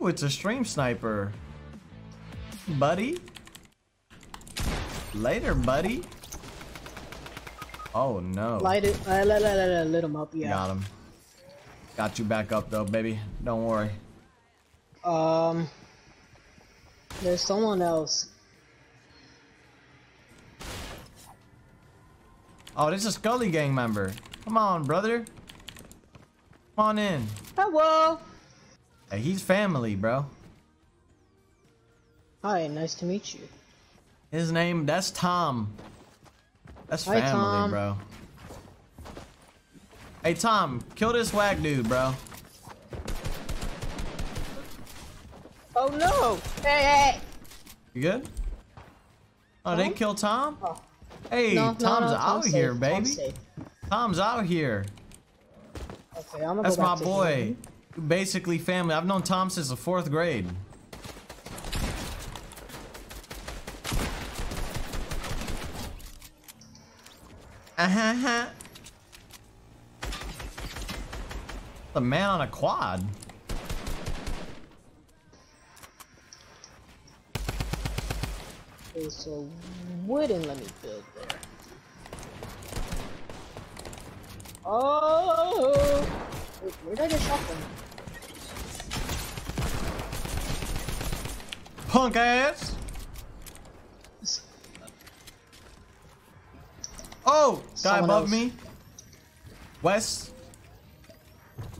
It's a stream sniper. Buddy. Later, buddy. Oh no. Light it. Uh, let, let, let, let him up. Yeah. Got him. Got you back up though, baby. Don't worry. Um. There's someone else. Oh, this is a Scully gang member. Come on, brother. Come on in. Hello. Hey, he's family, bro. Hi, nice to meet you. His name, that's Tom. That's Hi, family, Tom. bro. Hey, Tom, kill this whack dude, bro. Oh no! Hey, hey! You good? Oh, they Tom? killed Tom? Oh. Hey, No, no, Tom's no, out Tom's here, safe, baby. Tom's. Tom's out here. Okay, I'm gonna That's go my boy. him. Basically family. I've known Tom since the fourth grade. Uh-huh. The man on a quad. Okay, so wouldn't let me build there. Oh! Where did I get shot from? Punk ass. Oh, guy Someone above else. me. West.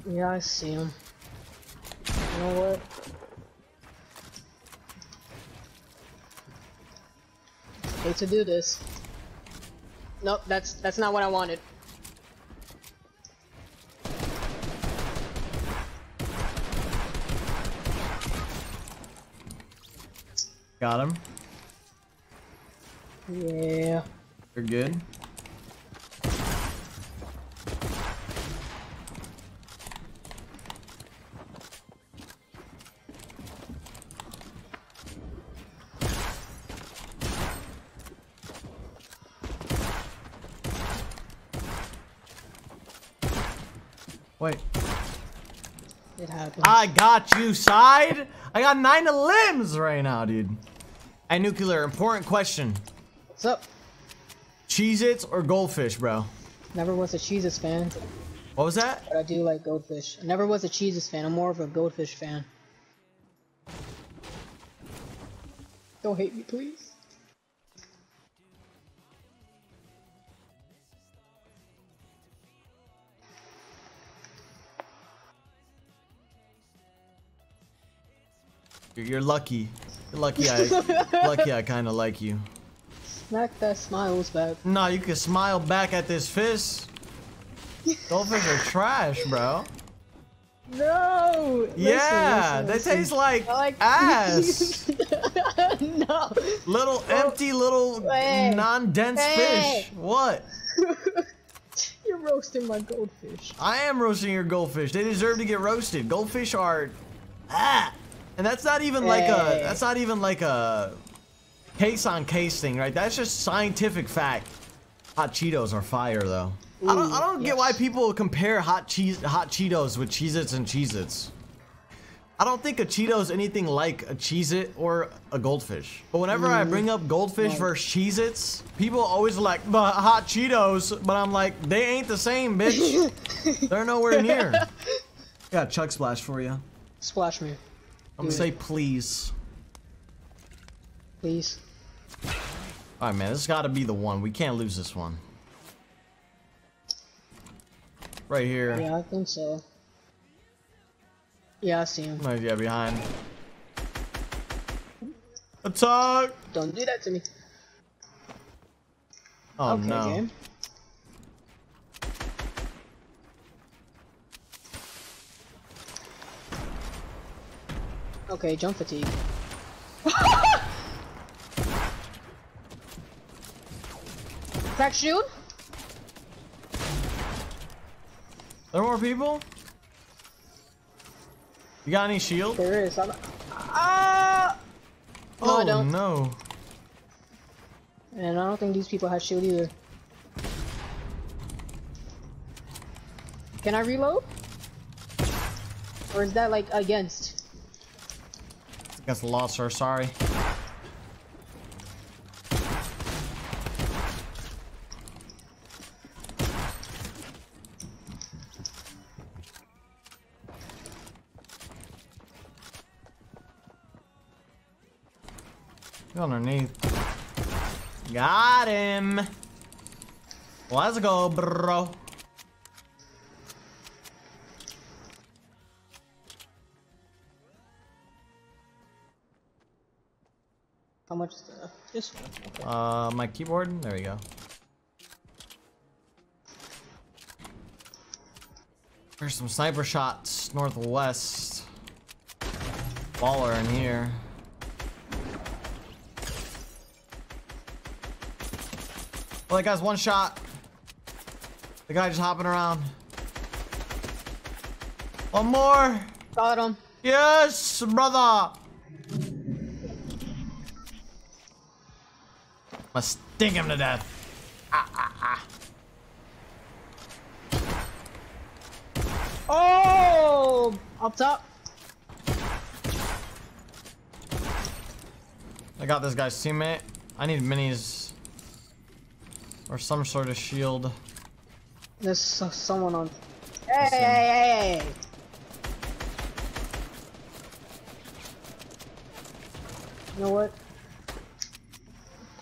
Yeah, I see him. You know what? Hate to do this. Nope, that's that's not what I wanted. Got him. Yeah. You're good. Wait. It happened. I got you, side. I got nine of limbs right now, dude. Hey, nuclear. Important question. What's up? Cheez-Its or goldfish, bro? Never was a Cheez-Its fan, What was that? but I do like goldfish. I never was a Cheez-Its fan. I'm more of a goldfish fan. Don't hate me, please. You're lucky. Lucky. I lucky. I kind of like you. Smack that smiles back. Nah, you can smile back at this fist. Goldfish are trash, bro. No. Listen, yeah, listen, they listen. taste like, like ass. no. little empty, little non-dense Hey. fish. What? You're roasting my goldfish. I am roasting your goldfish. They deserve to get roasted. Goldfish are ah, and that's not even like a that's not even like a case on case thing, right? That's just scientific fact. Hot Cheetos are fire though. I don't I don't get why people compare hot cheese hot Cheetos with Cheez-Its and Cheez-Its. I don't think a Cheeto is anything like a Cheez-It or a goldfish. But whenever I bring up goldfish versus Cheez-Its, people always like, but hot Cheetos. But I'm like, they ain't the same, bitch. They're nowhere near. Got Chug Splash for you. Splash me, I'm gonna say please. please. Alright, man, this gotta be the one. We can't lose this one. Right here. Yeah, I think so. Yeah, I see him. Right, yeah, behind. Attack! Don't do that to me. Oh okay, no. game. Okay, jump fatigue. Crack shield? There more people? You got any shield? There is. I'm... Ah! No, oh I don't. no. And I don't think these people have shield either. Can I reload? Or is that like against? Guess lost sir. sorry. Underneath. Got him. Let's go, bro. How much is the this one? Okay. Uh, my keyboard. There we go. There's some sniper shots northwest. Baller in here. Well, that guy's one shot. The guy just hopping around. One more. Got him. Yes, brother. Must sting him to death. Ah, ah, ah. Oh, up top. I got this guy's teammate. I need minis. Or some sort of shield. There's so- someone on. Hey, hey, hey, hey. You know what?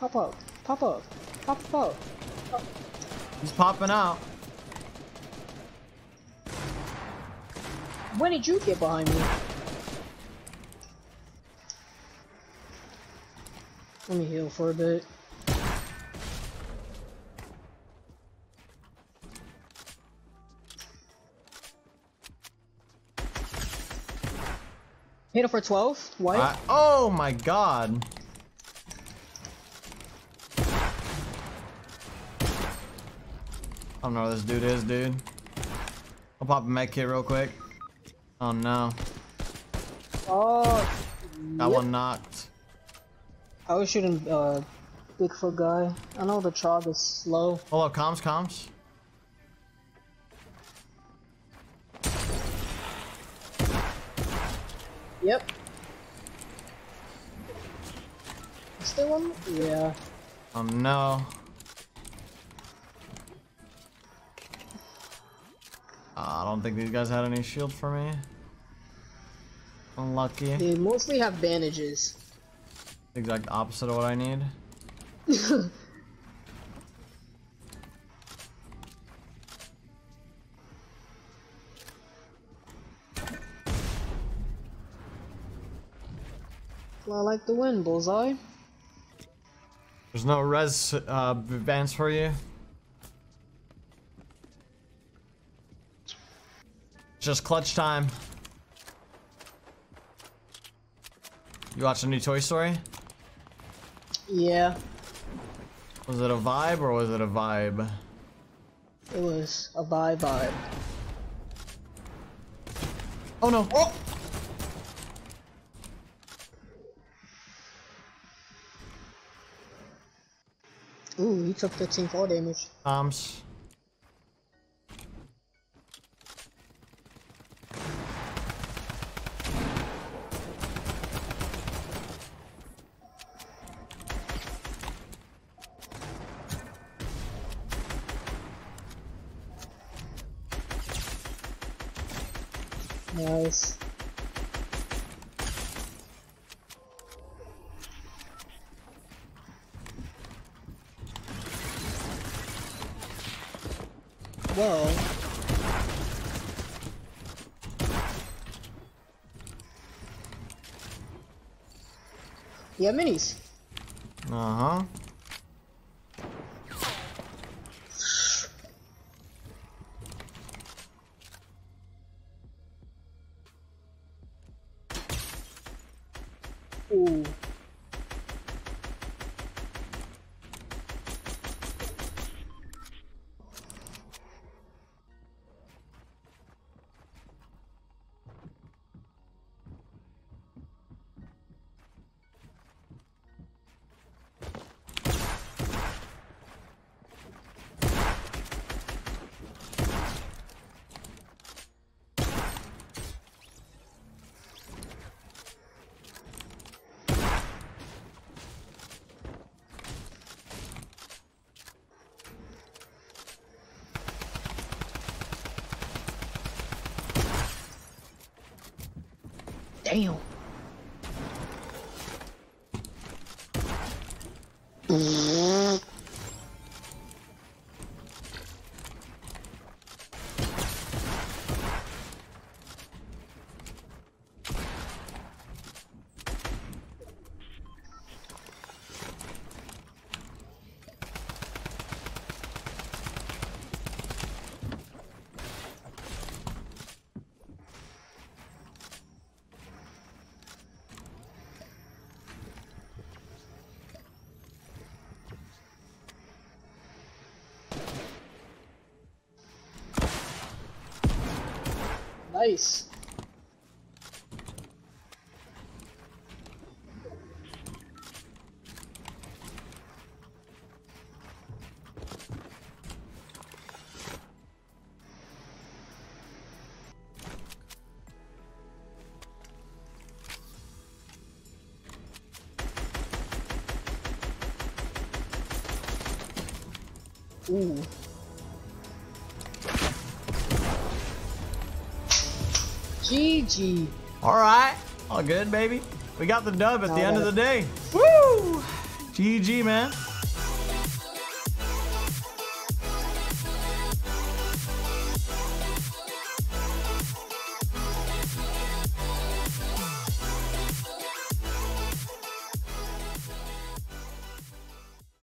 Pop up. Pop up. Pop up. He's popping out. When did you get behind me? Let me heal for a bit. Hit him for 12. What? I- oh my god. Don't know where this dude is, dude. I'll pop a med kit real quick. Oh no. Oh, That Yep. one knocked. I was shooting uh, Bigfoot guy. I know the trog is slow. Hold up, comms, comms. Yep. Still on? Yeah. Oh no. Uh, I don't think these guys had any shield for me. Unlucky. They mostly have bandages. Exact opposite of what I need. I like the win, bullseye. There's no res uh, advance for you. Just clutch time. You watched a new Toy Story? Yeah, Was it a vibe or was it a vibe? it was a vibe bye. Oh no! Oh! Ooh, he took 15 fall damage. Comms. Nice. Well, yeah, minis. Uh Damn. Nice. Ooh. GG. All right. All good, baby. We got the dub at the end of the day. Woo! GG, man.